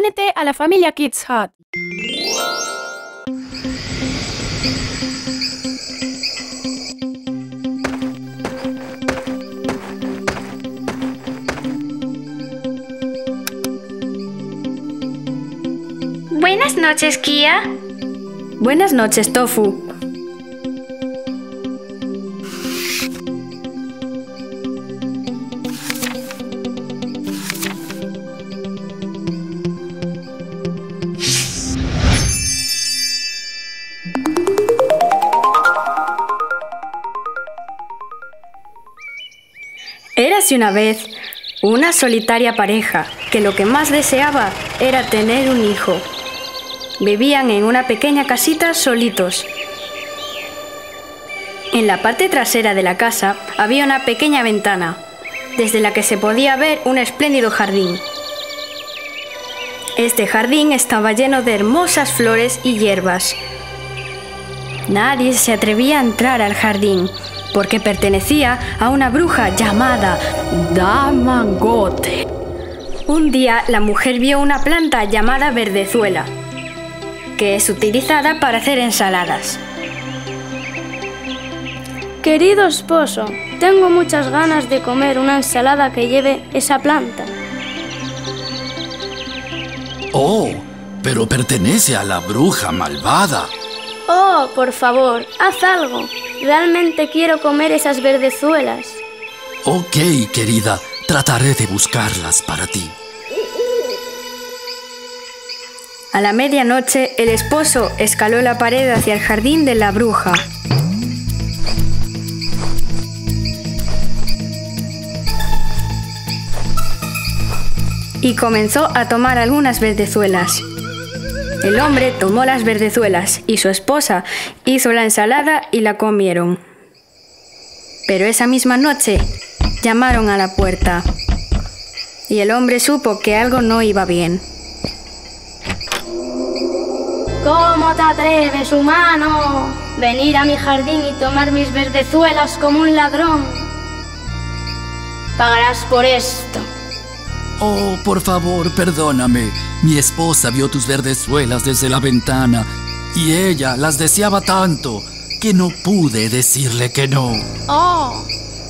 únete a la familia Kids Hut. Buenas noches, Kia. Buenas noches, Tofu. Una vez una solitaria pareja que lo que más deseaba era tener un hijo. Vivían en una pequeña casita solitos. En la parte trasera de la casa había una pequeña ventana, desde la que se podía ver un espléndido jardín. Este jardín estaba lleno de hermosas flores y hierbas. Nadie se atrevía a entrar al jardín porque pertenecía a una bruja llamada Damangote. Un día la mujer vio una planta llamada verdezuela, que es utilizada para hacer ensaladas. Querido esposo, tengo muchas ganas de comer una ensalada que lleve esa planta. Oh, pero pertenece a la bruja malvada. Oh, por favor, haz algo. Realmente quiero comer esas verdezuelas. Ok, querida, trataré de buscarlas para ti. A la medianoche, el esposo escaló la pared hacia el jardín de la bruja. Y comenzó a tomar algunas verdezuelas. El hombre tomó las verdezuelas y su esposa hizo la ensalada y la comieron. Pero esa misma noche llamaron a la puerta y el hombre supo que algo no iba bien. ¿Cómo te atreves, humano? Venir a mi jardín y tomar mis verdezuelas como un ladrón. Pagarás por esto. Oh, por favor, perdóname. Mi esposa vio tus verdezuelas desde la ventana y ella las deseaba tanto que no pude decirle que no. Oh,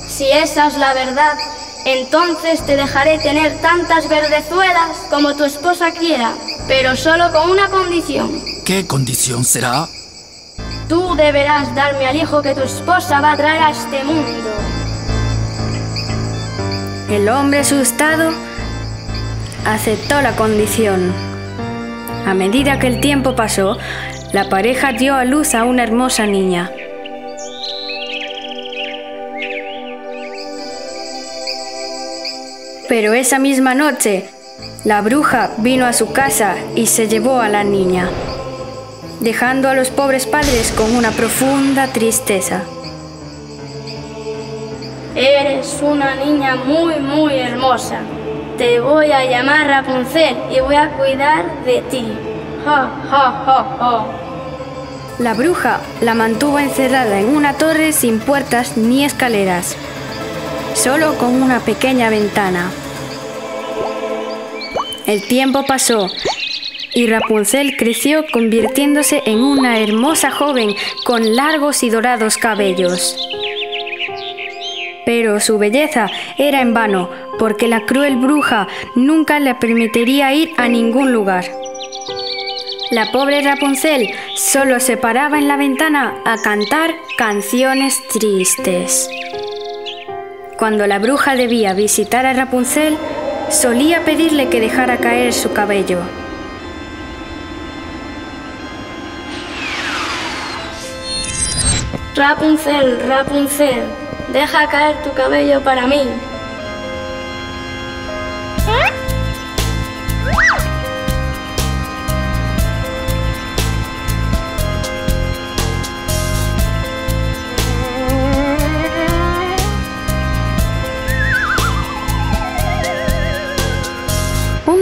si esa es la verdad, entonces te dejaré tener tantas verdezuelas como tu esposa quiera, pero solo con una condición. ¿Qué condición será? Tú deberás darme al hijo que tu esposa va a traer a este mundo. El hombre asustado aceptó la condición. A medida que el tiempo pasó, la pareja dio a luz a una hermosa niña. Pero esa misma noche, la bruja vino a su casa y se llevó a la niña, dejando a los pobres padres con una profunda tristeza. Eres una niña muy, muy hermosa. Te voy a llamar Rapunzel y voy a cuidar de ti. Ja, ja, ja, ja. La bruja la mantuvo encerrada en una torre sin puertas ni escaleras, solo con una pequeña ventana. El tiempo pasó y Rapunzel creció convirtiéndose en una hermosa joven con largos y dorados cabellos. Pero su belleza era en vano porque la cruel bruja nunca le permitiría ir a ningún lugar. La pobre Rapunzel solo se paraba en la ventana a cantar canciones tristes. Cuando la bruja debía visitar a Rapunzel, solía pedirle que dejara caer su cabello. Rapunzel, Rapunzel, deja caer tu cabello para mí.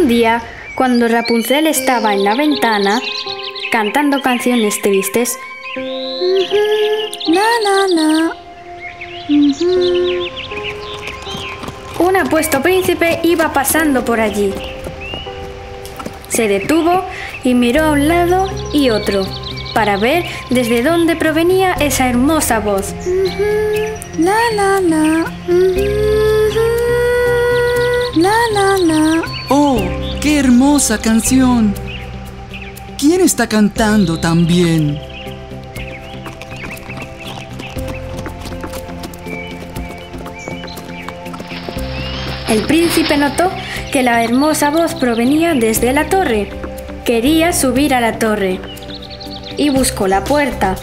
Día, cuando Rapunzel estaba en la ventana, cantando canciones tristes, la la la, un apuesto príncipe iba pasando por allí. Se detuvo y miró a un lado y otro para ver desde dónde provenía esa hermosa voz. La la la. La la la. ¡Oh, qué hermosa canción! ¿Quién está cantando tan bien? El príncipe notó que la hermosa voz provenía desde la torre. Quería subir a la torre y buscó la puerta,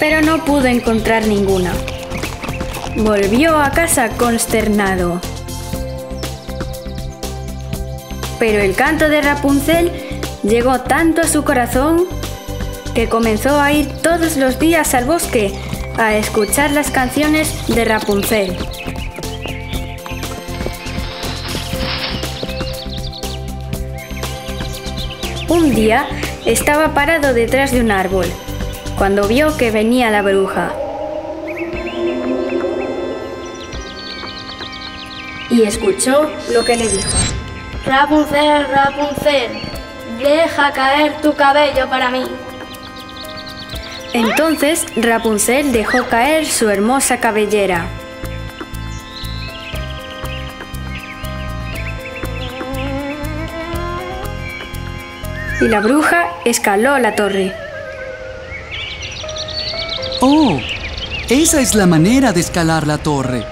pero no pudo encontrar ninguna. Volvió a casa consternado. Pero el canto de Rapunzel llegó tanto a su corazón que comenzó a ir todos los días al bosque a escuchar las canciones de Rapunzel. Un día estaba parado detrás de un árbol, cuando vio que venía la bruja. Y escuchó lo que le dijo. Rapunzel, Rapunzel, deja caer tu cabello para mí. Entonces Rapunzel dejó caer su hermosa cabellera. Y la bruja escaló la torre. ¡Oh! Esa es la manera de escalar la torre.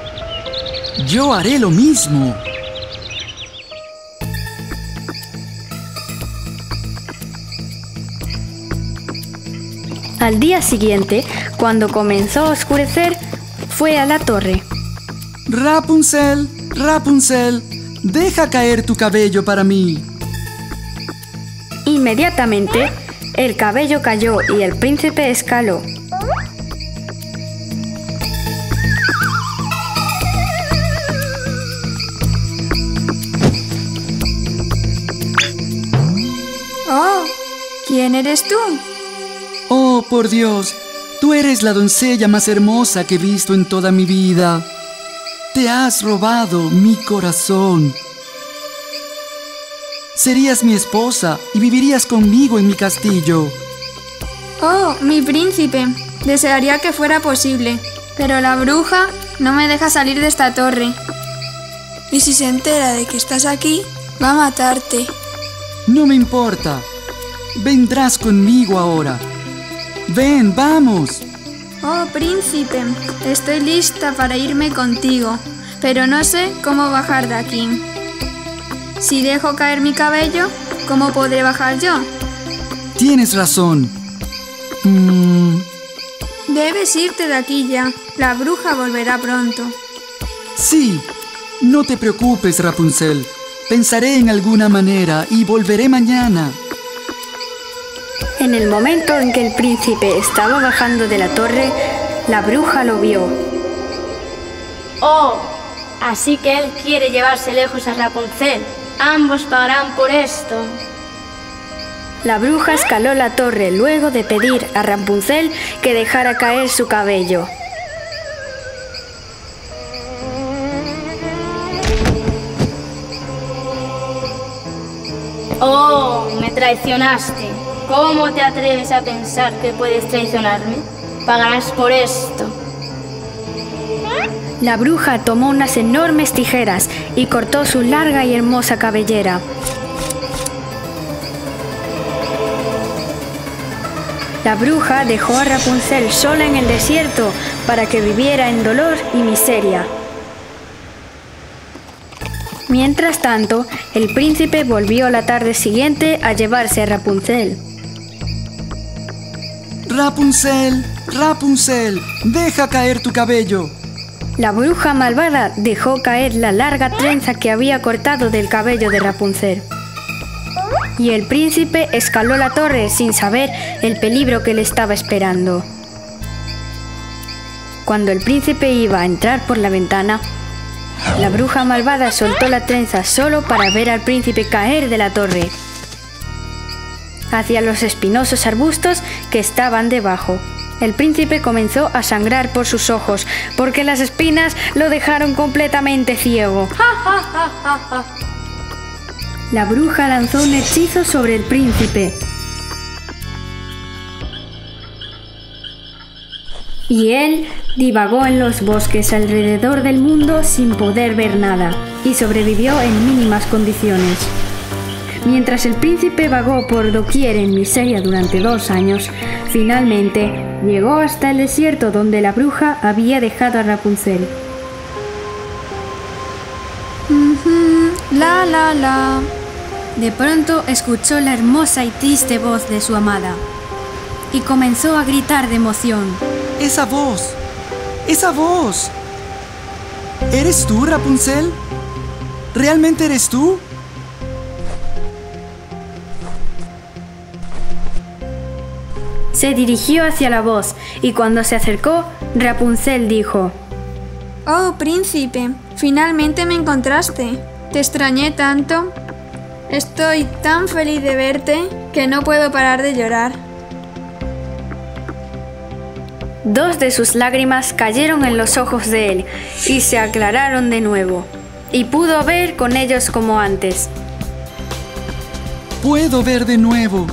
Yo haré lo mismo. Al día siguiente, cuando comenzó a oscurecer, fue a la torre. Rapunzel, Rapunzel, deja caer tu cabello para mí. Inmediatamente, el cabello cayó y el príncipe escaló. Oh, ¿quién eres tú? Oh, por Dios, tú eres la doncella más hermosa que he visto en toda mi vida. Te has robado mi corazón. Serías mi esposa y vivirías conmigo en mi castillo. Oh, mi príncipe. Desearía que fuera posible, pero la bruja no me deja salir de esta torre. Y si se entera de que estás aquí, va a matarte. No me importa. Vendrás conmigo ahora. Ven, vamos. Oh, príncipe, estoy lista para irme contigo, pero no sé cómo bajar de aquí. Si dejo caer mi cabello, ¿cómo podré bajar yo? Tienes razón. Mm, Debes irte de aquí ya. La bruja volverá pronto. sí, no te preocupes, Rapunzel. Pensaré en alguna manera y volveré mañana. En el momento en que el príncipe estaba bajando de la torre, la bruja lo vio. Oh, así que él quiere llevarse lejos a Rapunzel. Ambos pagarán por esto. La bruja escaló la torre luego de pedir a Rapunzel que dejara caer su cabello. Oh, me traicionaste. ¿Cómo te atreves a pensar que puedes traicionarme? Pagarás por esto. La bruja tomó unas enormes tijeras y cortó su larga y hermosa cabellera. La bruja dejó a Rapunzel sola en el desierto para que viviera en dolor y miseria. Mientras tanto, el príncipe volvió la tarde siguiente a llevarse a Rapunzel. Rapunzel, Rapunzel, deja caer tu cabello. La bruja malvada dejó caer la larga trenza que había cortado del cabello de Rapunzel. Y el príncipe escaló la torre sin saber el peligro que le estaba esperando. Cuando el príncipe iba a entrar por la ventana, la bruja malvada soltó la trenza solo para ver al príncipe caer de la torre hacia los espinosos arbustos que estaban debajo. El príncipe comenzó a sangrar por sus ojos porque las espinas lo dejaron completamente ciego. la bruja lanzó un hechizo sobre el príncipe. Y él divagó en los bosques alrededor del mundo sin poder ver nada y sobrevivió en mínimas condiciones. Mientras el príncipe vagó por doquier en miseria durante dos años, finalmente llegó hasta el desierto donde la bruja había dejado a Rapunzel. La la la. De pronto escuchó la hermosa y triste voz de su amada y comenzó a gritar de emoción. ¡Esa voz! ¡Esa voz! ¿Eres tú, Rapunzel? ¿Realmente eres tú? Se dirigió hacia la voz y cuando se acercó, Rapunzel dijo, Oh, príncipe, finalmente me encontraste. Te extrañé tanto. Estoy tan feliz de verte que no puedo parar de llorar. Dos de sus lágrimas cayeron en los ojos de él y se aclararon de nuevo, y pudo ver con ellos como antes. Puedo ver de nuevo.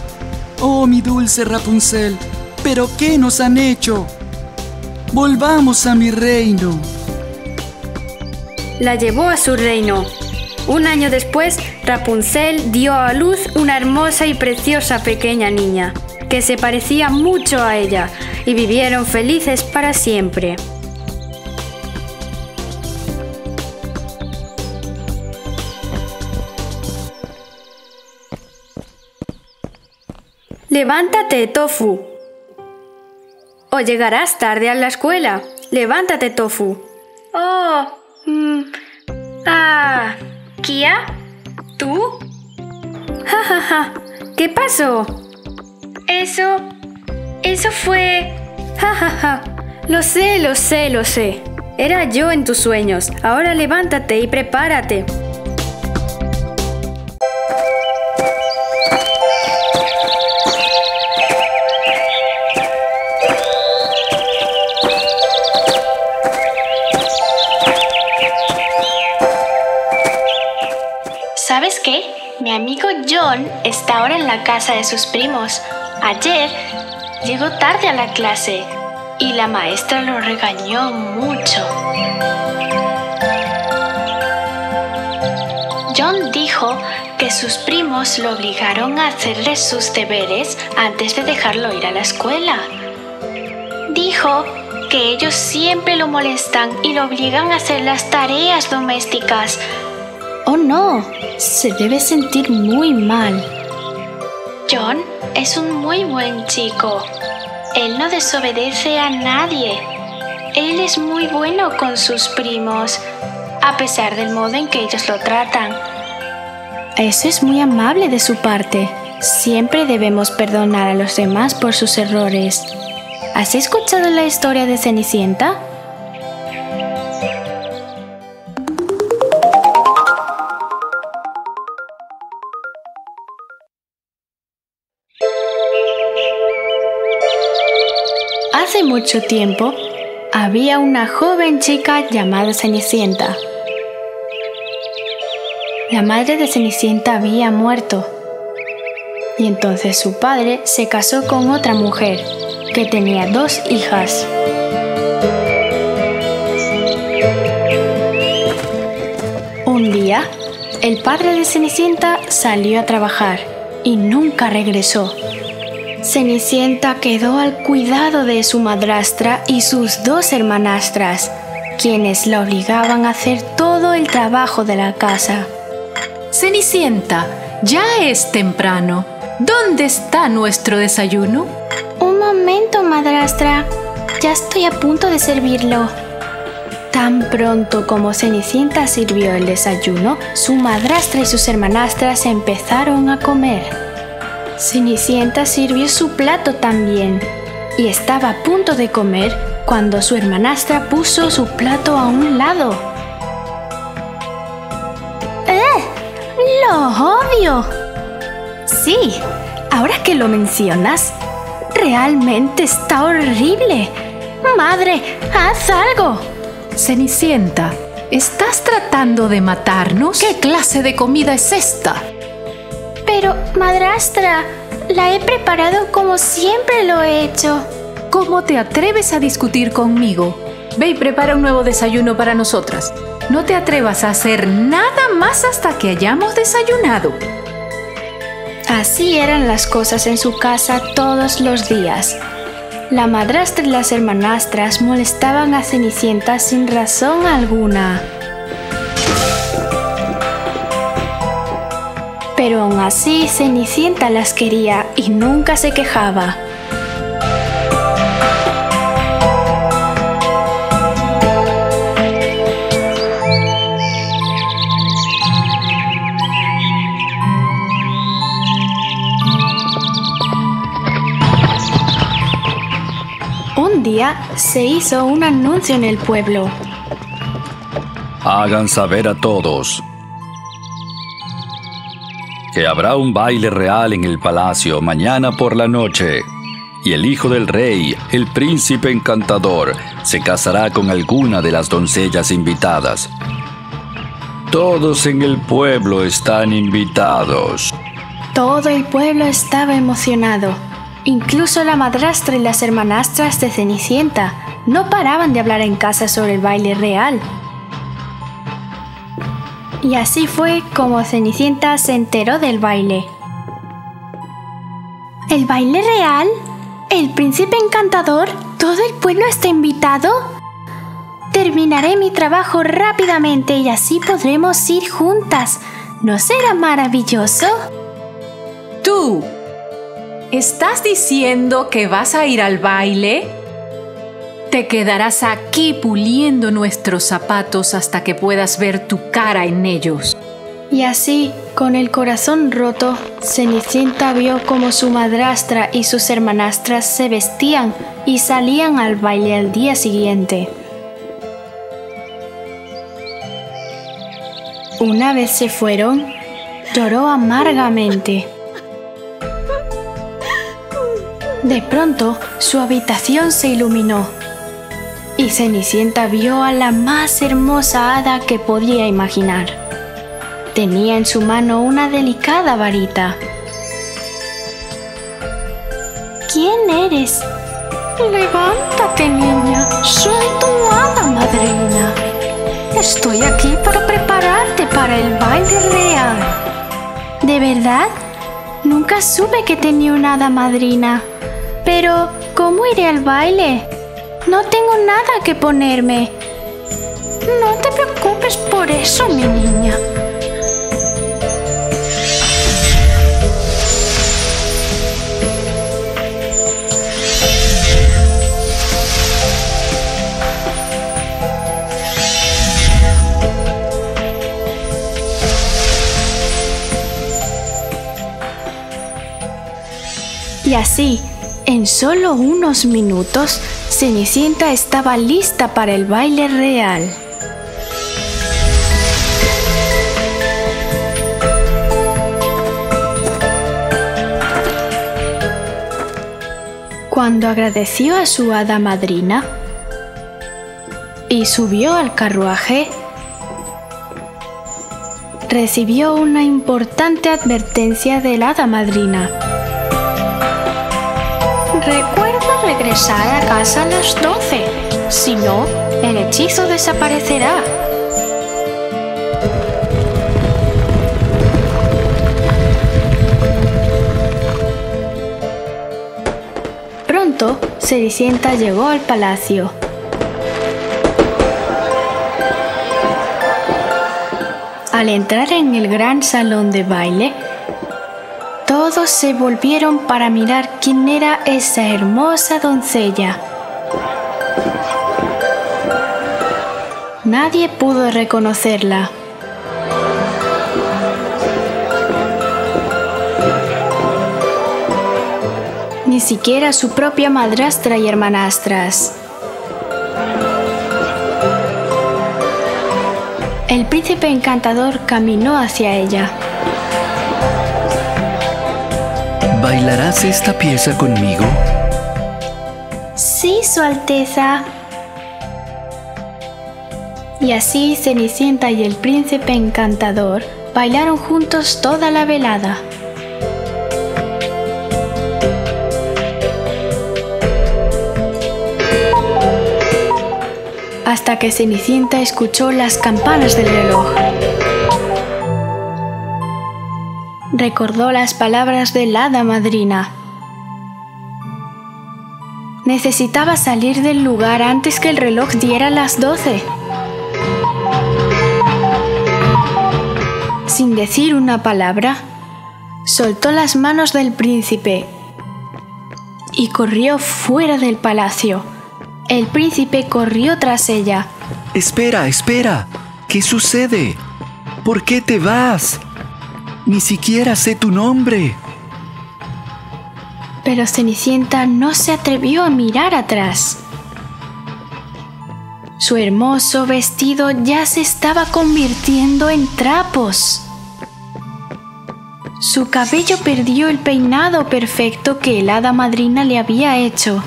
Oh, mi dulce Rapunzel, ¿pero qué nos han hecho? Volvamos a mi reino. La llevó a su reino. Un año después, Rapunzel dio a luz una hermosa y preciosa pequeña niña, que se parecía mucho a ella, y vivieron felices para siempre. Levántate, Tofu. O llegarás tarde a la escuela. Levántate, Tofu. Oh, mm, ah, Kia, ¿tú? Ja, ja, ja. ¿Qué pasó? Eso, eso fue... Ja, ja, ja. Lo sé, lo sé, lo sé. Era yo en tus sueños. Ahora levántate y prepárate. Mi amigo John está ahora en la casa de sus primos. Ayer llegó tarde a la clase y la maestra lo regañó mucho. John dijo que sus primos lo obligaron a hacerle sus deberes antes de dejarlo ir a la escuela. Dijo que ellos siempre lo molestan y lo obligan a hacer las tareas domésticas. Oh no, se debe sentir muy mal. John es un muy buen chico. Él no desobedece a nadie. Él es muy bueno con sus primos, a pesar del modo en que ellos lo tratan. Eso es muy amable de su parte. Siempre debemos perdonar a los demás por sus errores. ¿Has escuchado la historia de Cenicienta? Mucho tiempo había una joven chica llamada Cenicienta. La madre de Cenicienta había muerto y entonces su padre se casó con otra mujer que tenía dos hijas. Un día, el padre de Cenicienta salió a trabajar y nunca regresó. Cenicienta quedó al cuidado de su madrastra y sus dos hermanastras, quienes la obligaban a hacer todo el trabajo de la casa. Cenicienta, ya es temprano. ¿Dónde está nuestro desayuno? Un momento, madrastra. Ya estoy a punto de servirlo. Tan pronto como Cenicienta sirvió el desayuno, su madrastra y sus hermanastras empezaron a comer. Cenicienta sirvió su plato también y estaba a punto de comer cuando su hermanastra puso su plato a un lado. ¡Eh! ¡Lo odio! Sí, ahora que lo mencionas, realmente está horrible. Madre, haz algo. Cenicienta, ¿estás tratando de matarnos? ¿Qué clase de comida es esta? Pero, madrastra, la he preparado como siempre lo he hecho. ¿Cómo te atreves a discutir conmigo? Ve y prepara un nuevo desayuno para nosotras. No te atrevas a hacer nada más hasta que hayamos desayunado. Así eran las cosas en su casa todos los días. La madrastra y las hermanastras molestaban a Cenicienta sin razón alguna. Pero aún así Cenicienta las quería y nunca se quejaba. Un día se hizo un anuncio en el pueblo. Hagan saber a todos que habrá un baile real en el palacio mañana por la noche. Y el hijo del rey, el príncipe encantador, se casará con alguna de las doncellas invitadas. Todos en el pueblo están invitados. Todo el pueblo estaba emocionado. Incluso la madrastra y las hermanastras de Cenicienta no paraban de hablar en casa sobre el baile real. Y así fue como Cenicienta se enteró del baile. ¿El baile real? ¿El príncipe encantador? ¿Todo el pueblo está invitado? Terminaré mi trabajo rápidamente y así podremos ir juntas. ¿No será maravilloso? Tú, ¿estás diciendo que vas a ir al baile? Te quedarás aquí puliendo nuestros zapatos hasta que puedas ver tu cara en ellos. Y así, con el corazón roto, Cenicienta vio como su madrastra y sus hermanastras se vestían y salían al baile al día siguiente. Una vez se fueron, lloró amargamente. De pronto, su habitación se iluminó y Cenicienta vio a la más hermosa hada que podía imaginar. Tenía en su mano una delicada varita. ¿Quién eres? Levántate, niña. Soy tu hada madrina. Estoy aquí para prepararte para el baile real. ¿De verdad? Nunca supe que tenía una hada madrina. Pero, ¿cómo iré al baile? No tengo nada que ponerme. No te preocupes por eso, mi niña. Y así, en solo unos minutos, Cenicienta estaba lista para el baile real. Cuando agradeció a su hada madrina y subió al carruaje, recibió una importante advertencia de la hada madrina. Regresar a casa a las 12, si no, el hechizo desaparecerá. Pronto, Cenicienta llegó al palacio. Al entrar en el gran salón de baile, todos se volvieron para mirar quién era esa hermosa doncella. Nadie pudo reconocerla. Ni siquiera su propia madrastra y hermanastras. El príncipe encantador caminó hacia ella. ¿Bailarás esta pieza conmigo? Sí, Su Alteza. Y así Cenicienta y el príncipe encantador bailaron juntos toda la velada. Hasta que Cenicienta escuchó las campanas del reloj. Recordó las palabras de la hada madrina. Necesitaba salir del lugar antes que el reloj diera las doce. Sin decir una palabra, soltó las manos del príncipe y corrió fuera del palacio. El príncipe corrió tras ella. Espera, espera. ¿Qué sucede? ¿Por qué te vas? Ni siquiera sé tu nombre. Pero Cenicienta no se atrevió a mirar atrás. Su hermoso vestido ya se estaba convirtiendo en trapos. Su cabello perdió el peinado perfecto que el hada madrina le había hecho.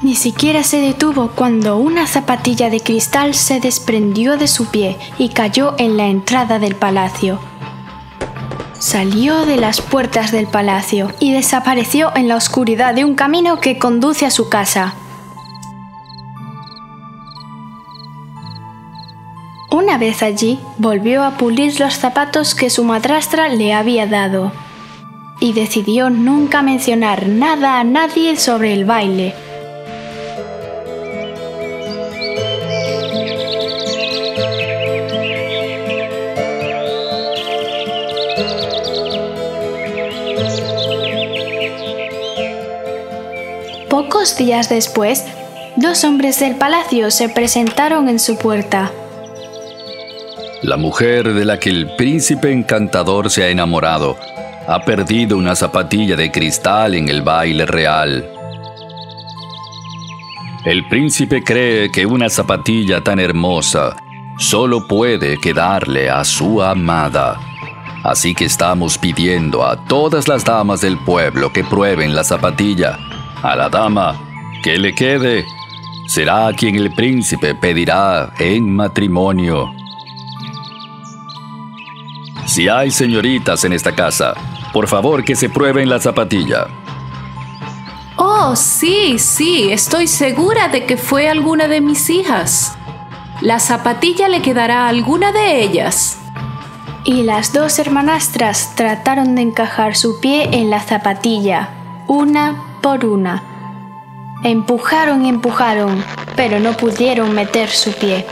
Ni siquiera se detuvo cuando una zapatilla de cristal se desprendió de su pie y cayó en la entrada del palacio. Salió de las puertas del palacio y desapareció en la oscuridad de un camino que conduce a su casa. Una vez allí, volvió a pulir los zapatos que su madrastra le había dado y decidió nunca mencionar nada a nadie sobre el baile. Pocos días después, dos hombres del palacio se presentaron en su puerta. La mujer de la que el príncipe encantador se ha enamorado ha perdido una zapatilla de cristal en el baile real. El príncipe cree que una zapatilla tan hermosa solo puede quedarle a su amada. Así que estamos pidiendo a todas las damas del pueblo que prueben la zapatilla. A la dama que le quede será quien el príncipe pedirá en matrimonio. Si hay señoritas en esta casa, por favor que se prueben la zapatilla. Oh, sí, sí, estoy segura de que fue alguna de mis hijas. La zapatilla le quedará a alguna de ellas. Y las dos hermanastras trataron de encajar su pie en la zapatilla, una por una. Empujaron y empujaron, pero no pudieron meter su pie.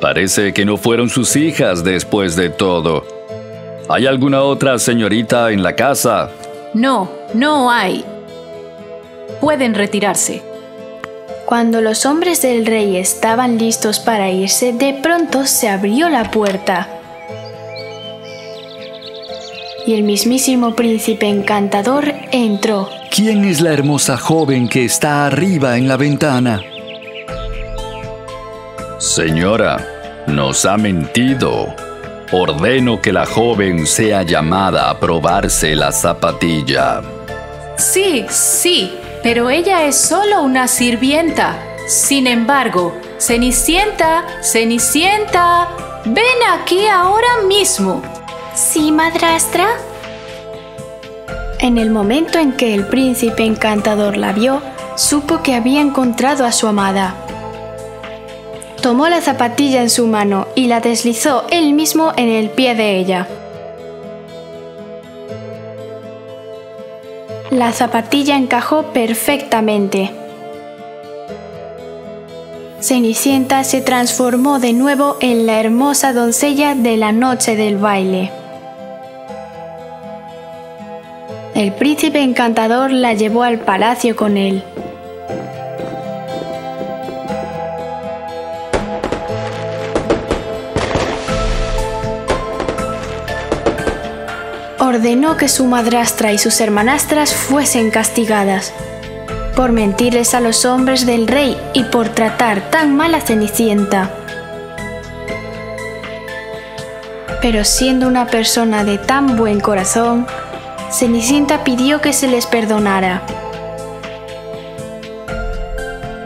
Parece que no fueron sus hijas después de todo. ¿Hay alguna otra señorita en la casa? No, no hay. Pueden retirarse. Cuando los hombres del rey estaban listos para irse, de pronto se abrió la puerta. Y el mismísimo príncipe encantador entró. ¿Quién es la hermosa joven que está arriba en la ventana? Señora, nos ha mentido. Ordeno que la joven sea llamada a probarse la zapatilla. Sí, sí, pero ella es solo una sirvienta. Sin embargo, Cenicienta, Cenicienta, ven aquí ahora mismo. ¿Sí, madrastra? En el momento en que el príncipe encantador la vio, supo que había encontrado a su amada. Tomó la zapatilla en su mano y la deslizó él mismo en el pie de ella. La zapatilla encajó perfectamente. Cenicienta se transformó de nuevo en la hermosa doncella de la noche del baile. El príncipe encantador la llevó al palacio con él. ordenó que su madrastra y sus hermanastras fuesen castigadas por mentirles a los hombres del rey y por tratar tan mal a Cenicienta. Pero siendo una persona de tan buen corazón, Cenicienta pidió que se les perdonara.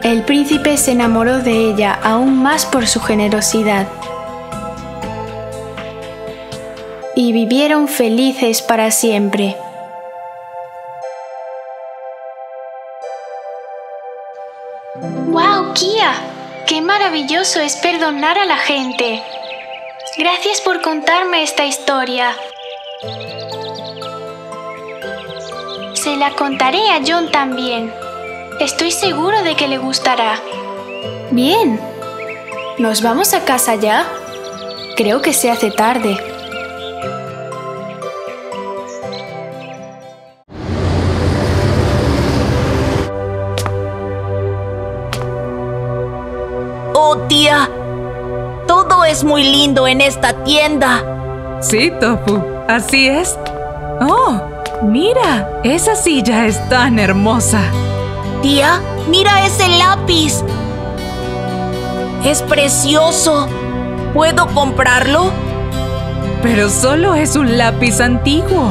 El príncipe se enamoró de ella aún más por su generosidad y vivieron felices para siempre. Qué maravilloso es perdonar a la gente. Gracias por contarme esta historia. Se la contaré a John también. Estoy seguro de que le gustará. Bien. ¿Nos vamos a casa ya? Creo que se hace tarde. Oh, tía. Todo es muy lindo en esta tienda. Sí, Tofu, así es. Oh, mira, esa silla es tan hermosa. Tía, mira ese lápiz. Es precioso. ¿Puedo comprarlo? Pero solo es un lápiz antiguo.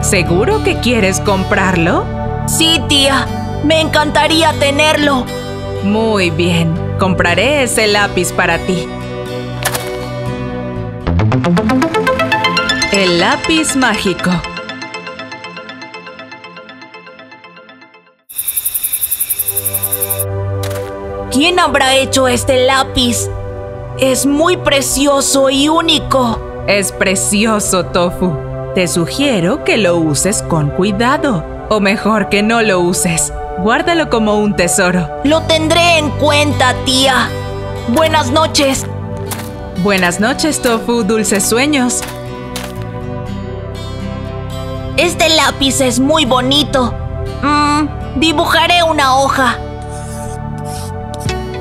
¿Seguro que quieres comprarlo? Sí, tía. Me encantaría tenerlo. Muy bien, compraré ese lápiz para ti. El lápiz mágico. ¿Quién habrá hecho este lápiz? Es muy precioso y único. Es precioso, Tofu. Te sugiero que lo uses con cuidado. O mejor que no lo uses. Guárdalo como un tesoro. Lo tendré en cuenta, tía. Buenas noches. Buenas noches, Tofu. Dulces sueños. Este lápiz es muy bonito. Mm, dibujaré una hoja.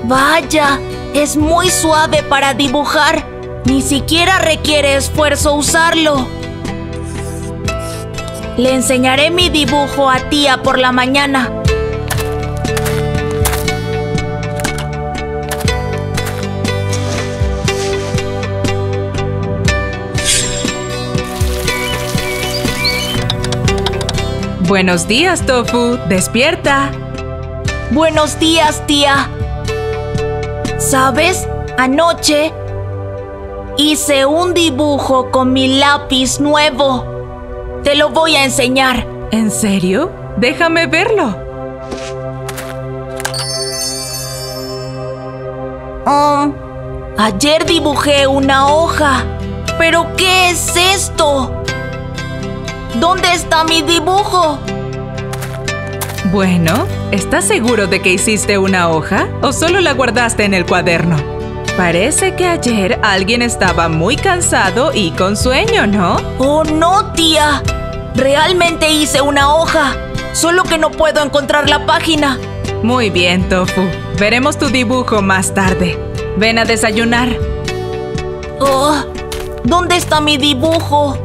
Vaya, es muy suave para dibujar. Ni siquiera requiere esfuerzo usarlo. Le enseñaré mi dibujo a tía por la mañana. Buenos días, Tofu. Despierta. Buenos días, tía. ¿Sabes? Anoche hice un dibujo con mi lápiz nuevo. Te lo voy a enseñar. ¿En serio? Déjame verlo. Um, ayer dibujé una hoja. ¿Pero qué es esto? ¿Dónde está mi dibujo? Bueno, ¿estás seguro de que hiciste una hoja o solo la guardaste en el cuaderno? Parece que ayer alguien estaba muy cansado y con sueño, ¿no? Oh, no, tía. Realmente hice una hoja. Solo que no puedo encontrar la página. Muy bien, Tofu. Veremos tu dibujo más tarde. Ven a desayunar. Oh, ¿dónde está mi dibujo?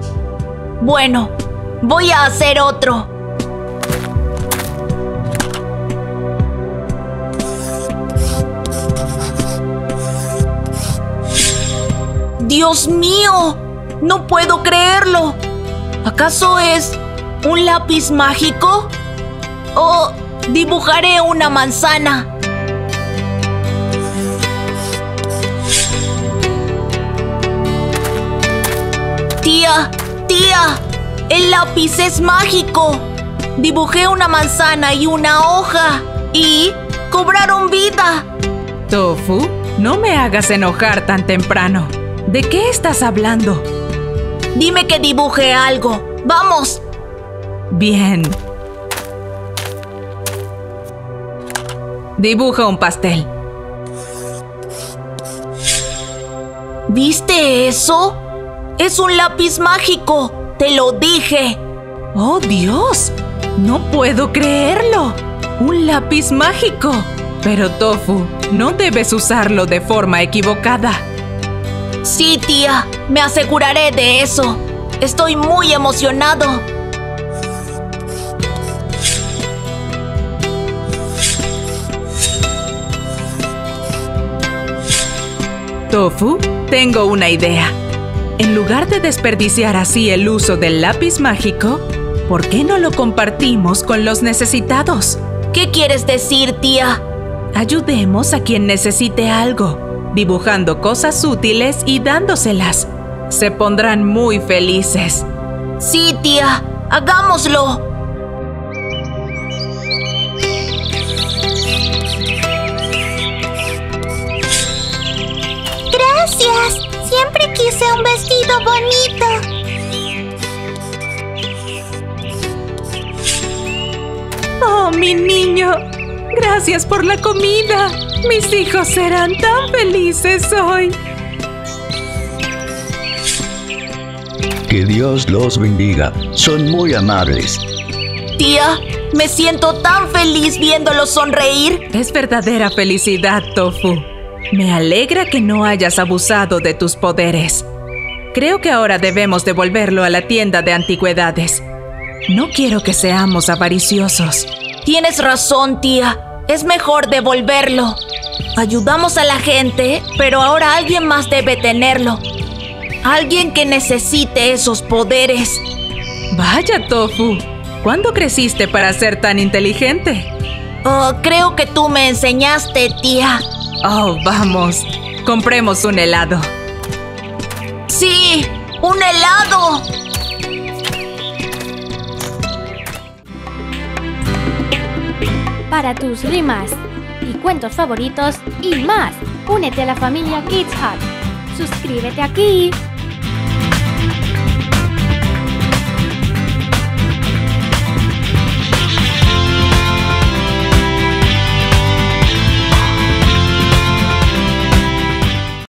Bueno, voy a hacer otro. ¡Dios mío! No puedo creerlo. ¿Acaso es un lápiz mágico? ¿O dibujaré una manzana? Tía, tía, el lápiz es mágico. Dibujé una manzana y una hoja y cobraron vida. Tofu, no me hagas enojar tan temprano. ¿De qué estás hablando? Dime que dibuje algo. ¡Vamos! Bien. Dibuja un pastel. ¿Viste eso? Es un lápiz mágico. Te lo dije. ¡Oh, Dios! No puedo creerlo. Un lápiz mágico. Pero Tofu, no debes usarlo de forma equivocada. Sí, tía, me aseguraré de eso. Estoy muy emocionado. Tofu, tengo una idea. En lugar de desperdiciar así el uso del lápiz mágico, ¿por qué no lo compartimos con los necesitados? ¿Qué quieres decir, tía? Ayudemos a quien necesite algo, dibujando cosas útiles y dándoselas. Se pondrán muy felices. Sí, tía, hagámoslo. Gracias. Siempre quise un vestido bonito. Oh, mi niño. Gracias por la comida. Mis hijos serán tan felices hoy. Que Dios los bendiga. Son muy amables. Tía, me siento tan feliz viéndolos sonreír. Es verdadera felicidad, Tofu. Me alegra que no hayas abusado de tus poderes. Creo que ahora debemos devolverlo a la tienda de antigüedades. No quiero que seamos avariciosos. Tienes razón, tía. Es mejor devolverlo. Ayudamos a la gente, pero ahora alguien más debe tenerlo. Alguien que necesite esos poderes. Vaya, Tofu. ¿Cuándo creciste para ser tan inteligente? Oh, creo que tú me enseñaste, tía. Oh, vamos. Compremos un helado. Sí, un helado. Para tus rimas cuentos favoritos y más, únete a la familia Kids Hut. Suscríbete aquí.